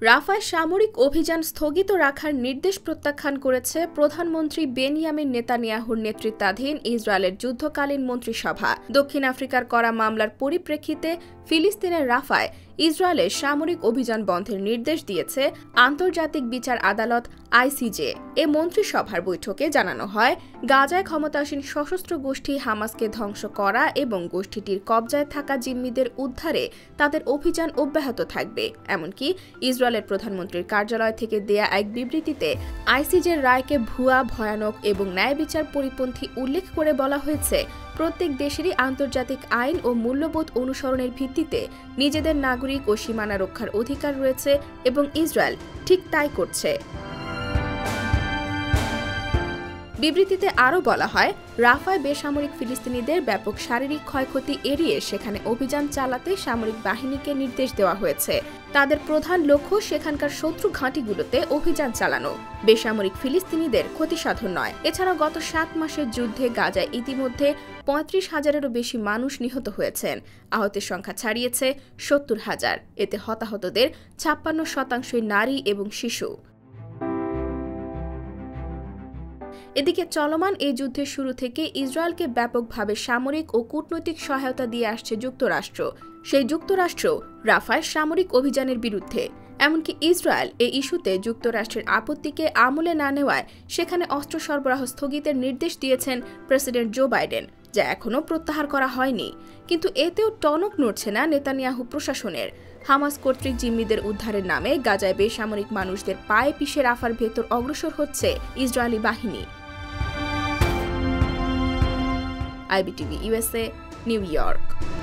রাফায় সামরিক অভিযান স্থগিত রাখার নির্দেশ প্রত্যাখ্যান করেছে প্রধানমন্ত্রী বেনিয়ামিন নেতানিয়াহুর নেতৃত্বাধীন ইসরায়েলের যুদ্ধকালীন মন্ত্রিসভা। দক্ষিণ আফ্রিকার করা মামলার পরিপ্রেক্ষিতে ফিলিস্তিনের রাফায় ইসরায়েলের সামরিক অভিযান বন্ধের নির্দেশ দিয়েছে আন্তর্জাতিক বিচার আদালত আইসিজে। এ মন্ত্রিসভার বৈঠকে জানানো হয়, গাজায় ক্ষমতাসীন সশস্ত্র গোষ্ঠী হামাসকে ধ্বংস করা এবং গোষ্ঠীটির কবজায় থাকা জিম্মিদের উদ্ধারে তাদের অভিযান অব্যাহত থাকবে। এমনকি ইসরায়েলের প্রধানমন্ত্রীর কার্যালয় থেকে দেয়া এক বিবৃতিতে আইসিজের রায়কে ভুয়া, ভয়ানক এবং ন্যায় বিচার পরিপন্থী উল্লেখ করে বলা হয়েছে, প্রত্যেক দেশেরই আন্তর্জাতিক আইন ও মূল্যবোধ অনুসরণের ভিত্তিতে নিজেদের নাগরিক ও সীমানা রক্ষার অধিকার রয়েছে এবং ইসরায়েল ঠিক তাই করছে। বিবৃতিতে আরও বলা হয়, রাফায় বেসামরিক ফিলিস্তিনিদের ব্যাপক শারীরিক ক্ষয়ক্ষতি এড়িয়ে সেখানে অভিযান চালাতে সামরিক বাহিনীকে নির্দেশ দেওয়া হয়েছে। তাদের প্রধান লক্ষ্য সেখানকার শত্রু ঘাঁটিগুলোতে অভিযান চালানো। বেসামরিক ফিলিস্তিনিদের ক্ষতিসাধন নয়। এছাড়াও গত সাত মাসের যুদ্ধে গাজায় ইতিমধ্যে পঁয়ত্রিশ হাজারেরও বেশি মানুষ নিহত হয়েছেন। আহতের সংখ্যা ছাড়িয়েছে সত্তর হাজার। এতে হতাহতদের ছাপ্পান্ন শতাংশই নারী এবং শিশু। এদিকে চলমান এই যুদ্ধের শুরু থেকে ইসরায়েলকে ব্যাপকভাবে সামরিক ও কূটনৈতিক সহায়তা দিয়ে আসছে যুক্তরাষ্ট্র। সেই যুক্তরাষ্ট্র রাফায় সামরিক অভিযানের বিরুদ্ধে। এমনকি ইসরায়েল এই ইস্যুতে যুক্তরাষ্ট্রের আপত্তিকে আমলে না নেওয়ায় সেখানে অস্ত্র সরবরাহ স্থগিতের নির্দেশ দিয়েছেন প্রেসিডেন্ট জো বাইডেন। যা এখনও প্রত্যাহার করা হয়নি। কিন্তু এতেও টনক নড়ছে না নেতানিয়াহু প্রশাসনের। হামাস কর্তৃক জিম্মিদের উদ্ধারের নামে গাজায় বেসামরিক মানুষদের পায়ে পিষে রাফার ভেতর অগ্রসর হচ্ছে ইসরায়েলি বাহিনী। IBTV USA New York.